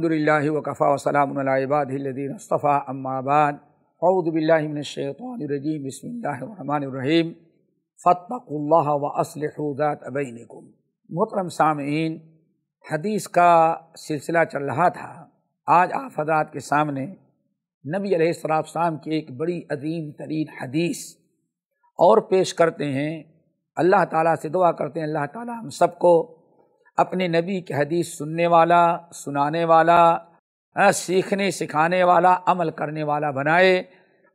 अलहमदिल्ला वकफ़ा वसलामबादीन अस्तफ़ा अम्माबाद फ़ौदबिल्लिनशैतरजीम बसमीम फ़तक़ल्ला व असलहूदात अबैनकुम मोहतरम सामीन हदीस का सिलसिला चल रहा था आज आप के सामने नबी अलैहिस्सलाम की एक बड़ी अजीम तरीन हदीस और पेश करते हैं अल्लाह ताला से दुआ करते हैं अल्लाह ताला हम सबको अपने नबी की हदीस सुनने वाला, सुनाने वाला सीखने, सिखाने वाला, अमल करने वाला बनाए।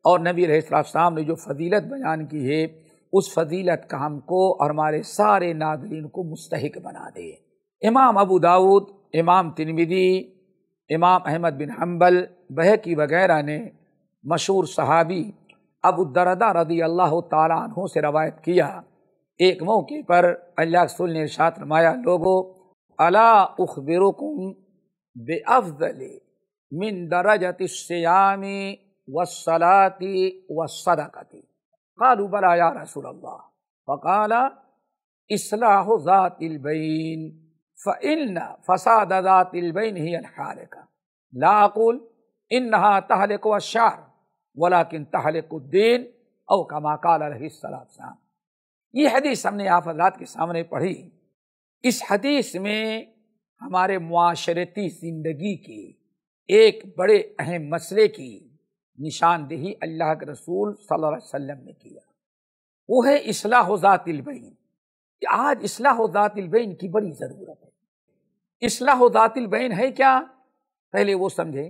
और नबी रहीम ने जो फजीलत बयान की है, उस फजीलत का हमको और हमारे सारे नादरीन को मुस्तक बना दे। इमाम अबू दाऊद, इमाम तिनविदी इमाम अहमद बिन हम्बल, बहकी वगैरह ने मशहूर सहाबी अबू दरदा रदी अल्लाह तु से रवायत किया एक मौके पर अल्लाह रसूल ने इरशाद फरमाया, लोगो, अला उखबिरुकुम बेअफजल मिन दरजति सियामी वसलाती वसदकती कालू, बला या रसूल अल्लाह फ़काला, इसलाह ज़ातिल बैन फ़इन फ़साद ज़ातिल बैन ही अलहालिका लाकुल इन्नहा तहलिक अशार वलाकिन तहलिकुद्दीन औ कमा काल अलैहिस्सलाम ये हदीस हमने आप हजरात के सामने पढ़ी। इस हदीस में हमारे मुआशरती ज़िंदगी की एक बड़े अहम मसले की निशानदेही अल्लाह के रसूल सल्लल्लाहु अलैहि वसल्लम ने किया। वो है इसलाह ज़ातिलबैन आज इसलाह ज़ातिलबैन की बड़ी ज़रूरत है। इसलाह ज़ातिलबैन है क्या? पहले वो समझे।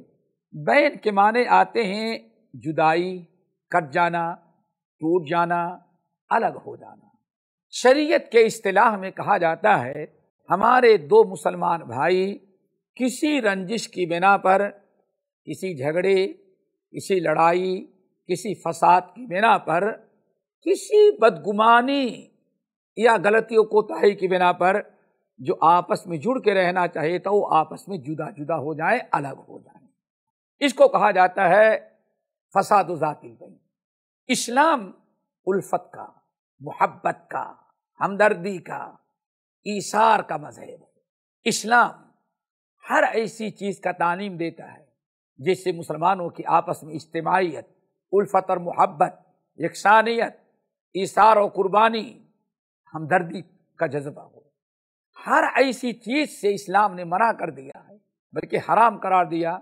बैन के माने आते हैं जुदाई, कट जाना, टूट जाना, अलग हो जाना। शरीयत के इस्तेलाह में कहा जाता है, हमारे दो मुसलमान भाई किसी रंजिश की बिना पर, किसी झगड़े, किसी लड़ाई, किसी फसाद की बिना पर, किसी बदगुमानी या गलतियों कोताही की बिना पर, जो आपस में जुड़ के रहना चाहिए तो वो आपस में जुदा जुदा हो जाए, अलग हो जाए। इसको कहा जाता है फसाद ज़ातिल इस्लाम उल्फत का, मोहब्बत का हमदर्दी का, ईसार का मज़हब है। इस्लाम हर ऐसी चीज़ का तालीम देता है, जिससे मुसलमानों की आपस में इज्तमाहीत, उल्फत और मोहब्बत, यकसानियत, ईसार और कुर्बानी, हमदर्दी का जज्बा हो। हर ऐसी चीज़ से इस्लाम ने मना कर दिया है, बल्कि हराम करार दिया।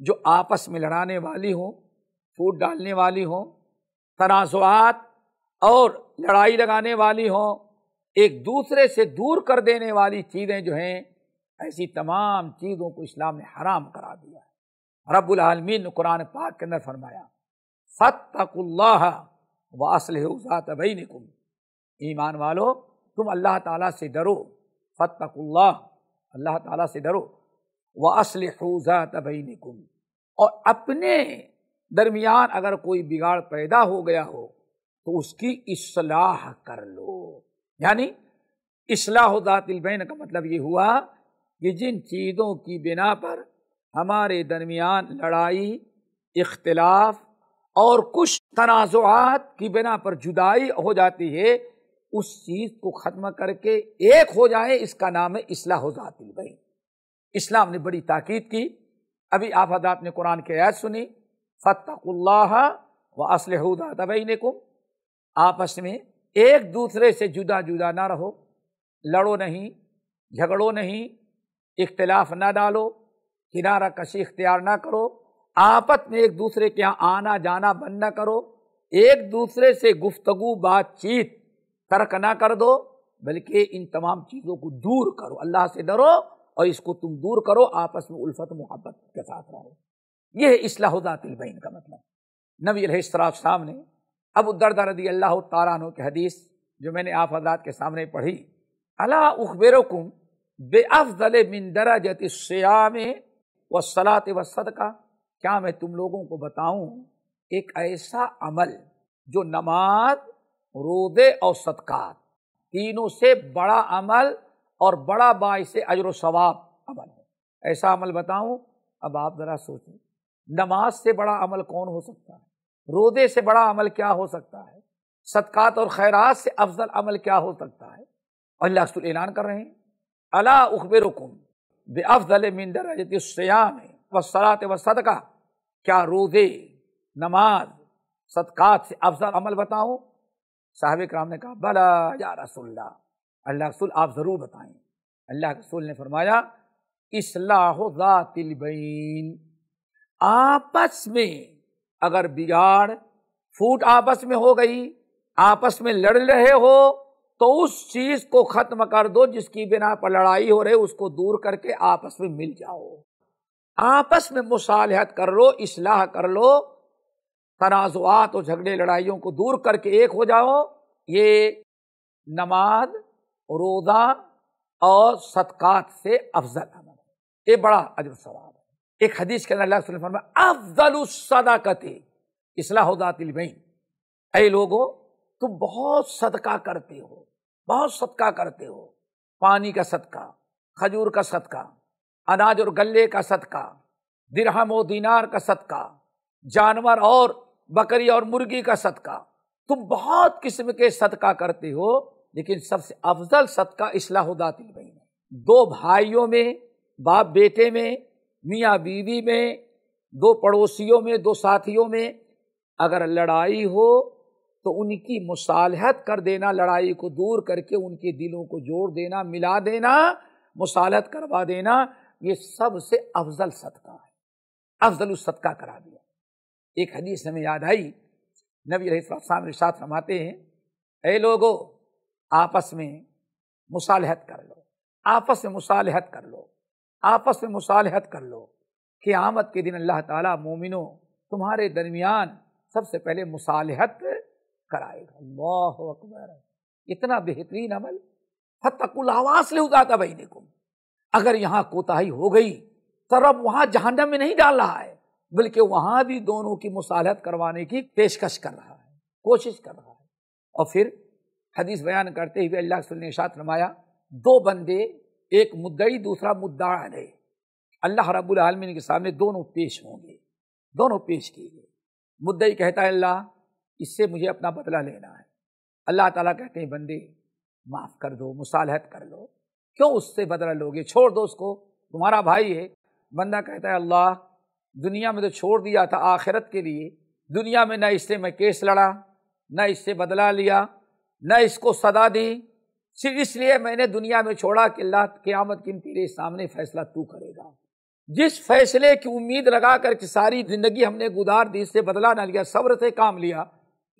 जो आपस में लड़ाने वाली हो, फूट डालने वाली हो तनाज़ात और लड़ाई लगाने वाली हों, एक दूसरे से दूर कर देने वाली चीज़ें जो हैं, ऐसी तमाम चीज़ों को इस्लाम ने हराम करा दिया है। रब्बुल आलमीन ने कुरान पाक के अंदर फरमाया फ़तकुल्लाह व असलहत बैनकुम। ईमान वालो, तुम अल्लाह ताला से डरो फ़तकुल्लाह अल्लाह ताला से डरो, व असलहत बैनकुम। और अपने दरमियान अगर कोई बिगाड़ पैदा हो गया हो तो उसकी इसलाह कर लो। यानी, इसलाह दातिलबैन का मतलब ये हुआ कि जिन चीज़ों की बिना पर हमारे दरमियान लड़ाई, इख्तलाफ और कुछ तनाज़ात की बिना पर जुदाई हो जाती है, उस चीज़ को ख़त्म करके एक हो जाए, इसका नाम है इसलाह दातिलबैन इस्लाम ने बड़ी ताकीद की। अभी आप हदात ने कुरान की आयत सुनी फ़तकुल्लाह व असलहदातबैन को आपस में एक दूसरे से जुदा जुदा ना रहो, लड़ो नहीं, झगड़ो नहीं, इख्तलाफ ना डालो, किनारा कशी इख्तियार ना करो, आपस में एक दूसरे के यहाँ आना जाना बंद ना करो, एक दूसरे से गुफ्तगु, बातचीत, तर्क ना कर दो, बल्कि इन तमाम चीज़ों को दूर करो, अल्लाह से डरो और इसको तुम दूर करो, आपस में उल्फत, मोहब्बत के साथ रहो। यह है इसलाहदातिलबैन का मतलब। नबी साहब ने अब दर्द रदी अल्लाह तारानो की हदीस जो मैंने आप हजरात के सामने पढ़ी। अला उखबेरकुम बेअफजल मिन दरजत श्याम व सलात व सदका। क्या मैं तुम लोगों को बताऊँ, एक ऐसा अमल जो नमाज़ रोदे और सदकात तीनों से बड़ा अमल और बड़ा बाइस अजर सवाब अमल है। ऐसा अमल बताऊँ? अब आप ज़रा सोचें, नमाज़ से बड़ा अमल कौन हो सकता है? रोदे से बड़ा अमल क्या हो सकता है? सदकात और खैरात से अफजल अमल क्या हो सकता है? अल्लाह ऐलान कर रहे हैं। अला उखबेरकुम बेअफजल मिंदर श्याम व सलात व सदका। क्या रोज़े, नमाज़, सदकात से अफजल अमल बताओ? साहब कराम ने कहा, बला या रसुल्ला अल्लाह रसूल, आप ज़रूर बताएँ। अल्लाह रसूल ने फरमाया इसलाहबीन आपस में अगर बिगाड़ फूट आपस में हो गई, आपस में लड़ रहे हो तो उस चीज़ को खत्म कर दो जिसकी बिना पर लड़ाई हो रही, उसको दूर करके आपस में मिल जाओ। आपस में मुसालहत कर लो, इसलाह कर लो, तनाजुआत और झगड़े लड़ाइयों को दूर करके एक हो जाओ। ये नमाज़, रोज़ा और सदकात से अफजल अमल। है ये बड़ा अजर सवाल। एक हदीस के अंदर अफजल सदाकती। इसलाहदातिलबैन ऐ लोगो, तुम बहुत सदका करते हो, बहुत सदका करते हो। पानी का सदका, खजूर का सदका, अनाज और गल्ले का सदका, दिरहम और दिनार का सदका, जानवर और बकरी और मुर्गी का सदका। तुम बहुत किस्म के सदका करते हो, लेकिन सबसे अफजल सदका इसलाहुदातिल बहन है। दो भाइयों में बाप बेटे में मियाँ बीवी में, दो पड़ोसियों में, दो साथियों में अगर लड़ाई हो तो उनकी मुसालहत कर देना, लड़ाई को दूर करके उनके दिलों को जोड़ देना, मिला देना, मुसालहत करवा देना, ये सबसे अफजल सदका है। अफजल सदका करा दिया। एक हदीस हमें याद आई, नबी साथ रमाते हैं ऐ लोगो, आपस में मुसालहत कर लो, आपस में मुसालहत कर लो आपस में मुसालहत कर लो। कि आमद के दिन अल्लाह ताला मोमिनो तुम्हारे दरमियान सबसे पहले मुसालहत कराएगा। अल्लाह अकबर। इतना बेहतरीन अमल। फतकुल आवास ले उदाता भाई देखो अगर यहाँ कोताही हो गई तो रब वहाँ जहन्नम में नहीं डाल रहा है, बल्कि वहाँ भी दोनों की मुसालहत करवाने की पेशकश कर रहा है, कोशिश कर रहा है। और फिर हदीस बयान करते हुए अल्लाह ने रमाया दो बंदे एक मुद्दई दूसरा मुद्दा है। अल्लाह रब्बुल आलमीन के सामने दोनों पेश होंगे, दोनों पेश किए गए। मुद्दई कहता है, अल्लाह, इससे मुझे अपना बदला लेना है। अल्लाह ताला कहते हैं, बंदे, माफ़ कर दो, मुसालहत कर लो। क्यों उससे बदला लोगे? छोड़ दो उसको। तुम्हारा भाई है। बंदा कहता है, अल्लाह, दुनिया में तो छोड़ दिया था आखिरत के लिए। दुनिया में न इससे मैं केस लड़ा, न इससे बदला लिया, न इसको सदा दी। सिर्फ़ इसलिए मैंने दुनिया में छोड़ा कि अल्लाह क़यामत की तेरे सामने फैसला तू करेगा। जिस फैसले की उम्मीद लगा कर कि सारी ज़िंदगी हमने गुजार दी, इससे बदला ना लिया, सब्र से काम लिया,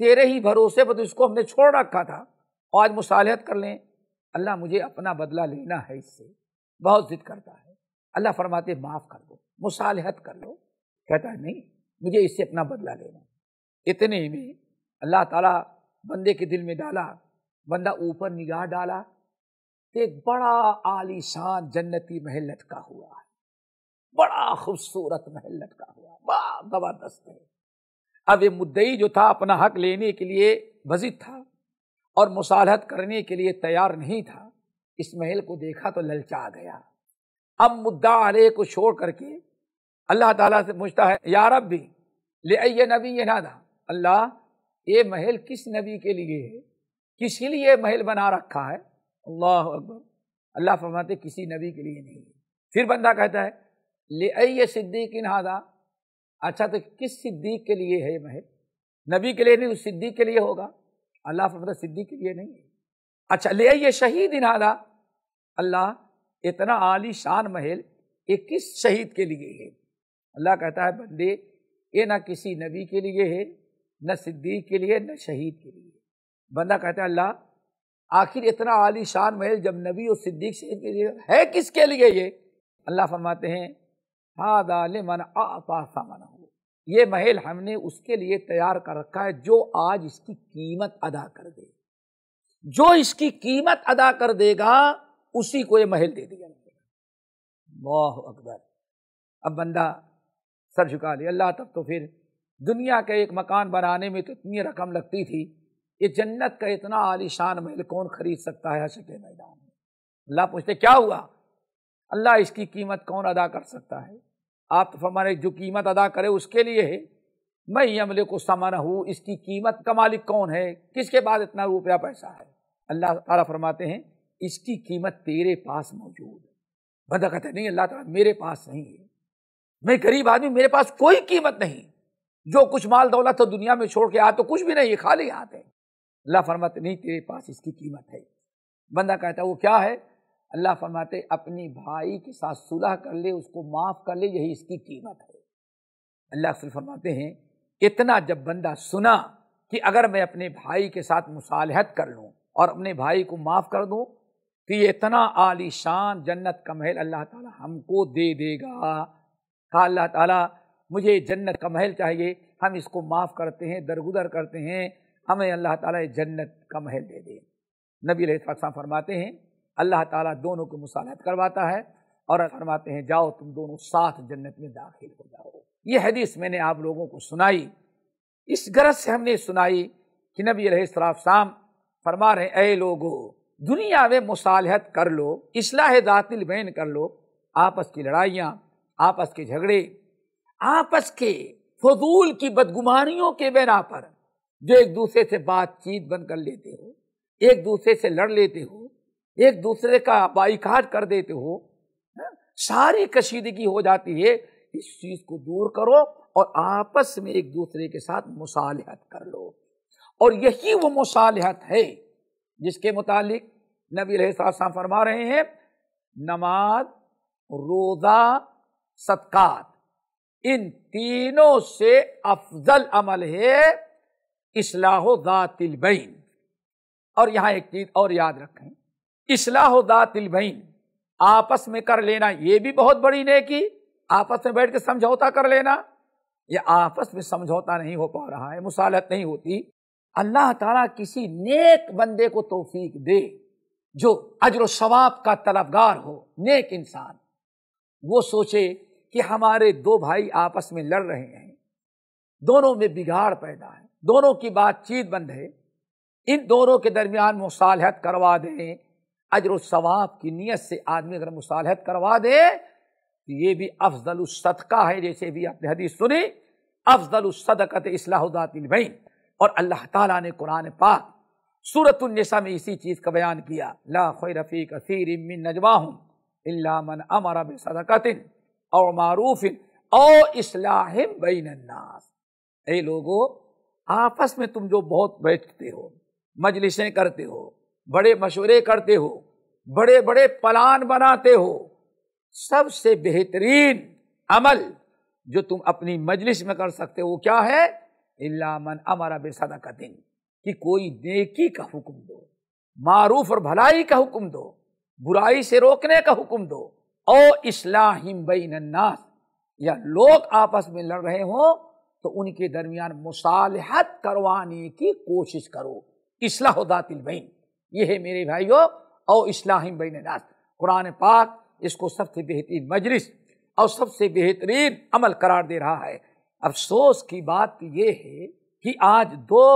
तेरे ही भरोसे पर तो इसको हमने छोड़ रखा था। आज मुसालहत कर लें, अल्लाह मुझे अपना बदला लेना है इससे। बहुत जिद करता है। अल्लाह फरमाते, माफ़ कर दो, मुसालहत कर लो। कहता है, नहीं, मुझे इससे अपना बदला लेना इतने में अल्लाह ताला बंदे के दिल में डाला बंदा ऊपर निगाह डाला तो एक बड़ा आलीशान जन्नती महल लटका हुआ है। बड़ा खूबसूरत महल लटका हुआ बड़ा ज़बरदस्त है। अब ये मुद्दई जो था, अपना हक लेने के लिए वजिद था और मुसालहत करने के लिए तैयार नहीं था, इस महल को देखा तो ललचा गया। अब मुद्दा अले को छोड़ करके अल्लाह ताला से पूछता है यार अब भी ले आइए नबी ये ना था अल्लाह, ये महल किस नबी के लिए है? किसी लिए महल बना रखा है? अल्लाह अकबर। अल्लाह फरमाते, किसी नबी के लिए नहीं। फिर बंदा कहता है ले आइए सिद्दीक नादा अच्छा तो किस सिद्दीक के लिए है ये महल? नबी के लिए नहीं, उस सिद्दीक के लिए होगा। अल्लाह फरमाता, सिद्दीक के लिए नहीं। है अच्छा ले आइए शहीद इनादा अल्लाह, इतना आली शान महल ये किस शहीद के लिए है? अल्लाह कहता है, बंदे, ये ना किसी नबी के लिए है, न सिद्दीक के लिए, न शहीद के लिए बंदा कहता है, अल्लाह, आखिर इतना आली शान महल जब नबी और सिद्दीक शहीद के लिए है किसके लिए ये? अल्लाह फरमाते हैं मन हो ये महल हमने उसके लिए तैयार कर रखा है जो आज इसकी कीमत अदा कर दे। जो इसकी कीमत अदा कर देगा, उसी को ये महल दे दिया वाह अकबर। अब बंदा सर झुका लिया। अल्लाह, तब तो फिर दुनिया के एक मकान बनाने में तो इतनी रकम लगती थी। ये जन्नत का इतना आलिशान महल कौन खरीद सकता है हश के मैदान में? अल्लाह पूछते, क्या हुआ? अल्लाह इसकी कीमत कौन अदा कर सकता है? आप तो फरमाने, जो कीमत अदा करे उसके लिए है। मैं अमले को समाना हूँ इसकी कीमत का मालिक कौन है? किसके बाद इतना रुपया पैसा है? अल्लाह ताला फरमाते हैं, इसकी कीमत तेरे पास मौजूद है। बंदा कहता नहीं, अल्लाह ताला मेरे पास नहीं है। मैं गरीब आदमी, मेरे पास कोई कीमत नहीं। जो कुछ माल दौलत तो दुनिया में छोड़ के आ तो कुछ भी नहीं है खाली हाथ है। अल्लाह फरमाते, नहीं, तेरे पास इसकी कीमत है। बंदा कहता है वो क्या है? अल्लाह फरमाते, अपनी भाई के साथ सुलह कर ले, उसको माफ़ कर ले, यही इसकी कीमत है। अल्लाह फरमाते हैं, इतना जब बंदा सुना कि अगर मैं अपने भाई के साथ मुसालहत कर लूँ और अपने भाई को माफ़ कर दूँ तो ये इतना आलीशान जन्नत का महल अल्लाह ताला हमको दे देगा। कहा, अल्लाह ताला, मुझे जन्नत का महल चाहिए, हम इसको माफ़ करते हैं, दरगुदर करते हैं हमें अल्लाह ताला ये जन्नत का महल दे दे। नबी फरमाते हैं, अल्लाह ताला दोनों को मुसालहत करवाता है और फरमाते हैं, जाओ तुम दोनों साथ जन्नत में दाखिल हो जाओ। ये हदीस मैंने आप लोगों को सुनाई। इस गरज से हमने सुनाई कि नबी शाम फरमा रहे ए लोगो, दुनिया में मुसालहत कर लो, इसलाह दातिल बैन कर लो, आपस की लड़ाइयाँ, आपस के झगड़े, आपस के फजूल की बदगुमानियों के बिना पर जो एक दूसरे से बातचीत बंद कर लेते हो, एक दूसरे से लड़ लेते हो, एक दूसरे का बाइकाट कर देते हो सारी कशीदगी हो जाती है। इस चीज़ को दूर करो और आपस में एक दूसरे के साथ मुसालहत कर लो। और यही वो मुसालहत है जिसके मुतालिक नबी फरमा रहे हैं, नमाज़, रोजा सत्कार इन तीनों से अफजल अमल है। इसलाह दातिल बैन। और यहाँ एक चीज़ और याद रखें, इसलाह दातिल बैन, आपस में कर लेना, ये भी बहुत बड़ी नेकी, आपस में बैठ के समझौता कर लेना। ये आपस में समझौता नहीं हो पा रहा है, मुसालत नहीं होती। अल्लाह ताला किसी नेक बंदे को तोफीक दे, जो अजर सवाब का तलबगार हो, नेक इंसान। वो सोचे कि हमारे दो भाई आपस में लड़ रहे हैं, दोनों में बिगाड़ पैदा है। दोनों की बातचीत बंद है। इन दोनों के दरमियान मुसालहत करवा दें। अजर सवाब की नीयत से आदमी अगर मुसालहत करवा दे ये भी अफजल सदका है, जैसे भी आपने हदीस सुनी। अफजल सदकत इसलाहदातिलबैन और अल्लाह ताला ने कुरान पाक सूरतुलनिसा में इसी चीज़ का बयान किया। ला रफ़ी कसीर मिन नजवाहुम मन अमर बिसदकतिन और मारूफिन और इस्लाहिम बैन अन्नास ए लोगो आपस में तुम जो बहुत बैठते हो, मजलिसें करते हो, बड़े मशवरे करते हो बड़े बड़े प्लान बनाते हो, सबसे बेहतरीन अमल जो तुम अपनी मजलिस में कर सकते हो वो क्या है? इलामन अमरा दिन कि कोई नेकी का हुक्म दो, मारूफ और भलाई का हुक्म दो, बुराई से रोकने का हुक्म दो और इस्लाहिम नास या लोग आपस में लड़ रहे हो तो उनके दरमियान मुसालहत करवाने की कोशिश करो। इसलाह दातिल बैन ये है मेरे भाइयों और इस्लाहिम नास। कुरान पाक इसको सबसे बेहतरीन मजलिस और सबसे बेहतरीन अमल करार दे रहा है। अफसोस की बात यह है कि आज दो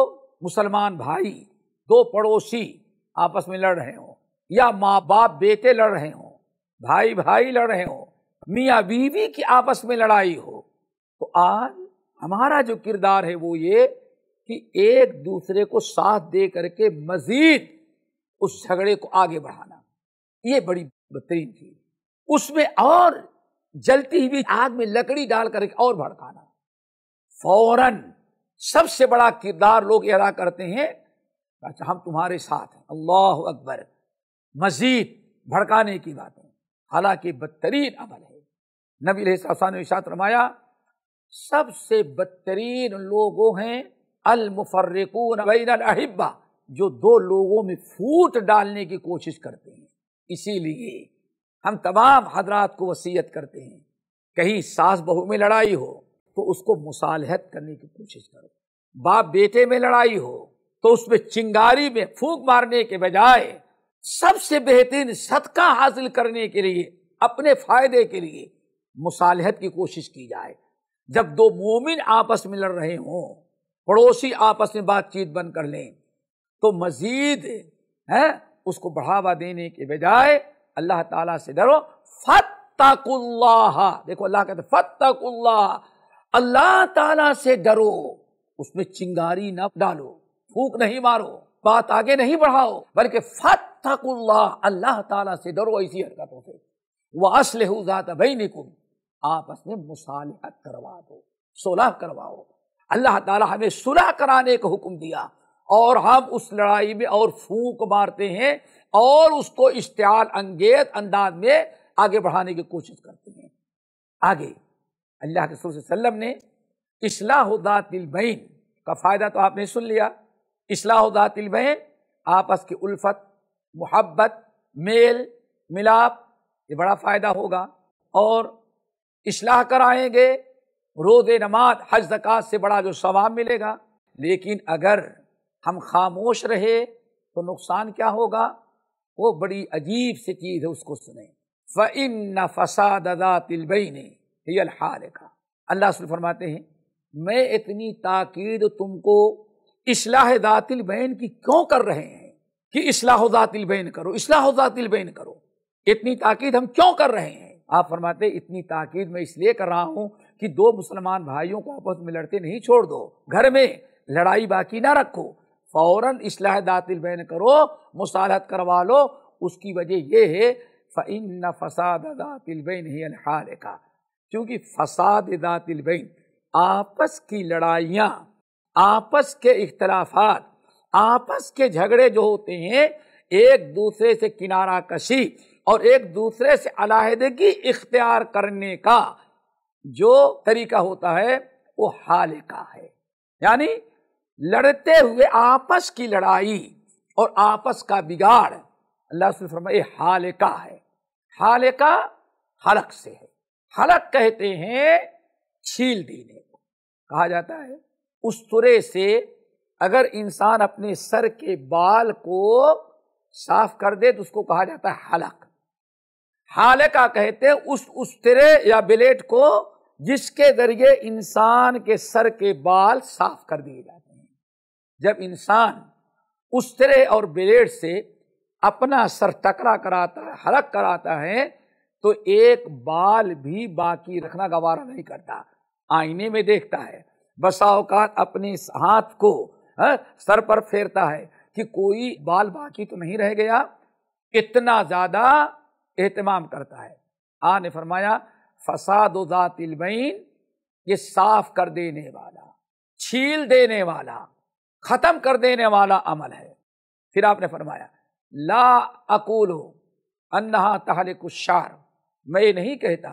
मुसलमान भाई, दो पड़ोसी आपस में लड़ रहे हो या माँ बाप बेटे लड़ रहे हो भाई भाई लड़ रहे हो मियाँ बीवी की आपस में लड़ाई हो तो आज हमारा जो किरदार है वो ये कि एक दूसरे को साथ दे करके मजीद उस झगड़े को आगे बढ़ाना। ये बड़ी बेहतरीन चीज़। उसमें और जलती हुई आग में लकड़ी डाल कर और भड़काना। फ़ौरन सबसे बड़ा किरदार लोग अदा करते हैं अच्छा हम तुम्हारे साथ हैं। अल्लाह अकबर। मजीद भड़काने की बातें। हालाँकि बदतरीन अमल है। नबी ने साथ रमाया सबसे बदतरीन लोगों हैं अलमुफर्रिकून अहिब्बा जो दो लोगों में फूट डालने की कोशिश करते हैं। इसीलिए हम तमाम हजरात को वसीयत करते हैं। कहीं सास बहू में लड़ाई हो तो उसको मुसालहत करने की कोशिश करो। बाप बेटे में लड़ाई हो तो उसमें चिंगारी में फूक मारने के बजाय सबसे बेहतरीन सदका हासिल करने के लिए, अपने फ़ायदे के लिए मुसालहत की कोशिश की जाए। जब दो मोमिन आपस में लड़ रहे हों, पड़ोसी आपस में बातचीत बंद कर लें तो मजीद, है, उसको बढ़ावा देने के बजाय अल्लाह ताला से डरो फतकुल्लाह देखो अल्लाह कहते फतकुल्लाह अल्लाह ताला से डरो, उसमें चिंगारी न डालो, फूक नहीं मारो, बात आगे नहीं बढ़ाओ, बल्कि फतकुल्लाह अल्लाह ताला से डरो ऐसी हरकतों से। वह असल ज़ात बैनिकुम। आपस में मुसालहत करवा दो सुलह करवाओ। अल्लाह ताला हमें सुलह कराने का हुक्म दिया और हम उस लड़ाई में और फूक मारते हैं और उसको इश्तियाल अंगेज अंदाज में आगे बढ़ाने की कोशिश करते हैं। आगे, अल्लाह के वसल्लम ने इसलाहदातिलबैन का फ़ायदा तो आपने सुन लिया। इसलाहदातिलबैन आपस की उल्फत, मोहब्बत, मेल, मिलाप, ये बड़ा फ़ायदा होगा। और इसलाह कराएँगे, रोज़ नमाज़, हज, जक़ात से बड़ा जो सवाब मिलेगा। लेकिन अगर हम खामोश रहे तो नुकसान क्या होगा? वो बड़ी अजीब सी चीज़ है, उसको सुने। फ़िन फसाद तिलबई हाल का अल्लाह फरमाते हैं, मैं इतनी ताकीद तुमको इसलाह दातिल बैन की क्यों कर रहे हैं? कि इसलाह दातिल बैन करो, इसलाह दातिल बैन करो। इतनी ताकीद हम क्यों कर रहे हैं? आप फरमाते, इतनी ताकीद मैं इसलिए कर रहा हूँ कि दो मुसलमान भाइयों को आपस में लड़ते नहीं छोड़ दो। घर में लड़ाई बाकी ना रखो। फ़ौरन इसलाह दातिल बैन करो, मुसालहत करवा लो। उसकी वजह यह है फ़िन फसाद दातिल बैन ही हाल का क्योंकि फसाद दातिल बैन, आपस की लड़ाइयाँ, आपस के इख्तलाफात, आपस के झगड़े जो होते हैं, एक दूसरे से किनारा कशी और एक दूसरे से अलाहदगी इख्तियार करने का जो तरीका होता है, वो हाल का है। यानी लड़ते हुए आपस की लड़ाई और आपस का बिगाड़, अल्लाह फरमाए हाल का है। हाल का हलक से है। हलक कहते हैं छील देने को। कहा जाता है, उस तुरे से अगर इंसान अपने सर के बाल को साफ़ कर दे तो उसको कहा जाता है हलक। हाल का कहते हैं उस उस तिरे या ब्लेड को जिसके ज़रिए इंसान के सर के बाल साफ़ कर दिए जाते हैं। जब इंसान उस तिरे और ब्लेड से अपना सर टकरा कराता है हरक कराता है तो एक बाल भी बाकी रखना गवारा नहीं करता। आईने में देखता है बसाओकात अपने हाथ को है, सर पर फेरता है कि कोई बाल बाकी तो नहीं रह गया। इतना ज़्यादा एहतमाम करता है। आ ने फरमाया, फसाद तिलबैन ये साफ़ कर देने वाला, छील देने वाला, खत्म कर देने वाला अमल है। फिर आपने फरमाया, ला अकूल अन्ना तहल कुशार मैं ये नहीं कहता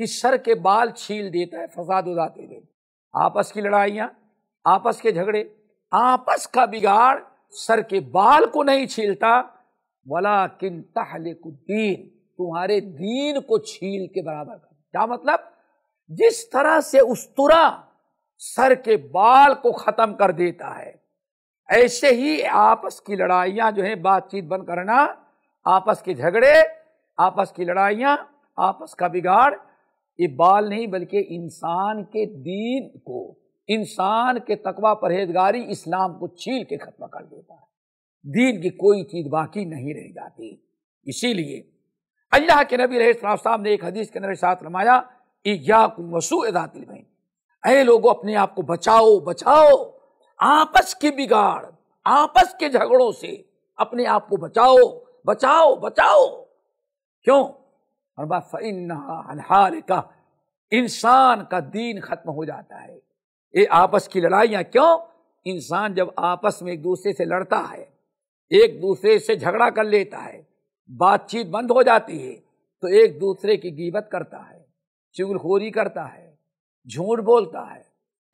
कि सर के बाल छील देता है फसाद तिलबैन आपस की लड़ाइयाँ, आपस के झगड़े, आपस का बिगाड़ सर के बाल को नहीं छीलता वला किन तहलकुद्दीन तुम्हारे दीन को छील के बराबर कर। क्या मतलब? जिस तरह से उस्तुरा सर के बाल को खत्म कर देता है, ऐसे ही आपस की लड़ाइयाँ जो है, बातचीत बंद करना, आपस के झगड़े, आपस की लड़ाइयाँ, आपस का बिगाड़, ये बाल नहीं, बल्कि इंसान के दीन को, इंसान के तकवा परहेजगारी इस्लाम को छील के खत्म कर देता है। दीन की कोई चीज़ बाकी नहीं रह जाती। इसीलिए अल्लाह के नबी साहब ने एक हदीस के अंदर साथ रमाया वसू में अरे लोगों, अपने आप को बचाओ बचाओ। आपस के बिगाड़, आपस के झगड़ों से अपने आप को बचाओ बचाओ बचाओ। क्यों? बात का इंसान का दीन खत्म हो जाता है। ये आपस की लड़ाइयाँ क्यों? इंसान जब आपस में एक दूसरे से लड़ता है एक दूसरे से झगड़ा कर लेता है, बातचीत बंद हो जाती है तो एक दूसरे की गिबत करता है, चुगलखोरी करता है, झूठ बोलता है,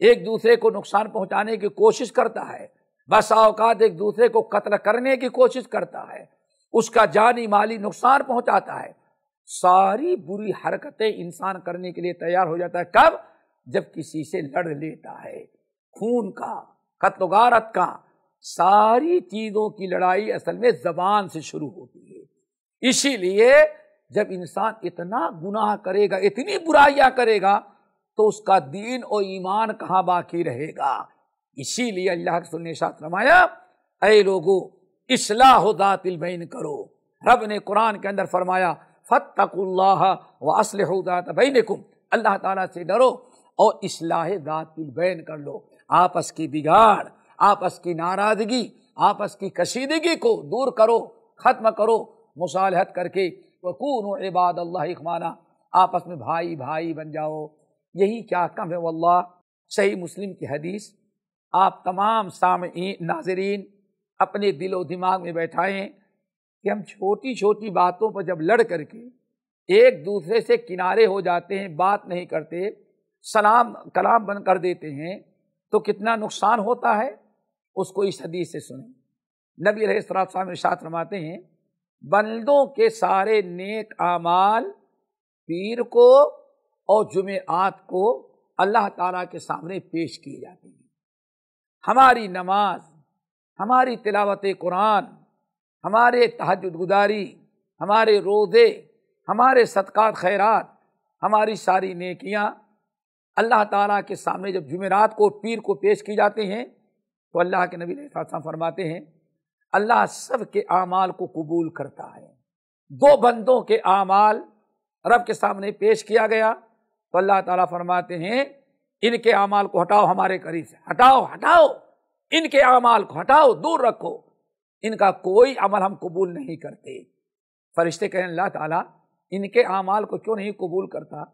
एक दूसरे को नुकसान पहुँचाने की कोशिश करता है, बस अवकात एक दूसरे को कत्ल करने की कोशिश करता है, उसका जानी माली नुकसान पहुंचाता है। सारी बुरी हरकतें इंसान करने के लिए तैयार हो जाता है, कब? जब किसी से लड़ लेता है, खून का, कत्लगारत का सारी चीज़ों की लड़ाई असल में जबान से शुरू होती है। इसीलिए जब इंसान इतना गुनाह करेगा, इतनी बुराइयाँ करेगा तो उसका दीन और ईमान कहाँ बाकी रहेगा? इसीलिए अल्लाह के सुनने साथ रमाया अय लोगो, इसलाह दातिल बैन करो। रब ने कुरान के अंदर फरमाया, फ़त्तकुल्लाह व असलहदात बैनकुम। अल्लाह ताला से डरो और इसलाह दातिल बैन कर लो। आपस की बिगाड़ आपस की नाराज़गी, आपस की कशीदगी को दूर करो, ख़त्म करो, मुसालहत करके, वकून इबाद अल्लाह आपस में भाई भाई बन जाओ। यही क्या कम है वल्लाह? सही मुस्लिम की हदीस। आप तमाम सामीन नाजरीन, अपने दिलो दिमाग में बैठाएँ कि हम छोटी छोटी बातों पर जब लड़ करके एक दूसरे से किनारे हो जाते हैं, बात नहीं करते, सलाम, कलाम बंद कर देते हैं तो कितना नुकसान होता है? उसको इस हदीस से सुने। नबी रहे रहीसात रमाते हैं, बंदों के सारे नेक आमाल पीर को और जुमेआत को अल्लाह ताला के सामने पेश किए जाते हैं। हमारी नमाज़, हमारी तिलावत कुरान, हमारे तहजद गुदारी हमारे रोज़े, हमारे सदक़ात खैरात, हमारी सारी नेकियाँ अल्लाह ताला के सामने जब जुमेरात को, पीर को पेश की जाते हैं तो अल्लाह के नबी फरमाते हैं, अल्लाह सब के आमाल को कबूल करता है। दो बंदों के आमाल रब के सामने पेश किया गया तो अल्लाह ताला फरमाते हैं, इनके अमाल को हटाओ, हमारे करीब से। हटाओ हटाओ! इनके अमाल को हटाओ, दूर रखो। इनका कोई अमल हम कबूल नहीं करते। फरिश्ते कहें, अल्लाह ताला इनके अमाल को क्यों नहीं कबूल करता?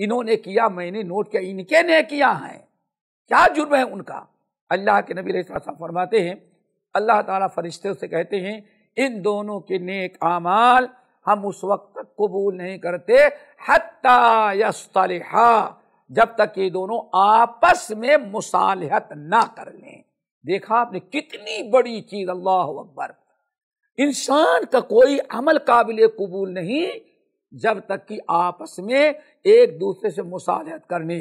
इन्होंने किया, मैंने नोट किया, इनके ने किया है। क्या जुर्म है उनका? अल्लाह के नबी फरमाते हैं, अल्लाह ताला फरिश्ते से कहते हैं, इन दोनों के नेक आमाल हम उस वक्त तक कबूल नहीं करते, हत्ता जब तक ये दोनों आपस में मुसालहत ना कर लें। देखा आपने कितनी बड़ी चीज़, अल्लाह अकबर। इंसान का कोई अमल काबिल कबूल नहीं, जब तक कि आपस में एक दूसरे से मुसालहत करने।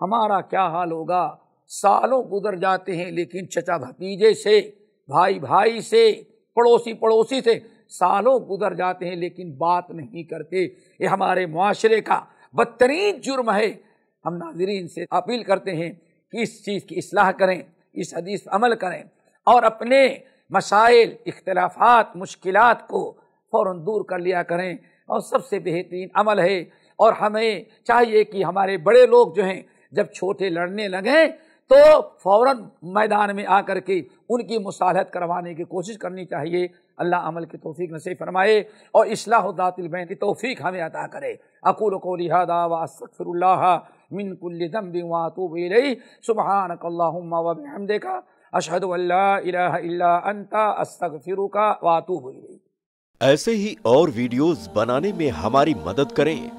हमारा क्या हाल होगा? सालों गुजर जाते हैं, लेकिन चचा भतीजे से, भाई भाई से, पड़ोसी पड़ोसी से सालों गुजर जाते हैं, लेकिन बात नहीं करते। ये हमारे माशरे का बदतरीन जुर्म है। हम नाजरीन से अपील करते हैं कि इस चीज़ की असलाह करें, इस हदीस पर अमल करें और अपने मसाइल, इख्तलाफात मुश्किल को फ़ौर दूर कर लिया करें और सबसे बेहतरीन अमल है। और हमें चाहिए कि हमारे बड़े लोग जो हैं, जब छोटे लड़ने लगें तो फ़ौरन मैदान में आकर के उनकी मुसालहत करवाने की कोशिश करनी चाहिए। अल्लाह अमल की तोफ़ी नसीब फरमाए और इसलाहदातिलबैन की तोफ़ी हमें अता करे। अकूल को लिहादा वफ़िरल्ला मिन कुल्ल दम्बि वातूब अल्लाहुम्मा व बिहम्दिका। अशहदु अंता। ऐसे ही और वीडियोस बनाने में हमारी मदद करें।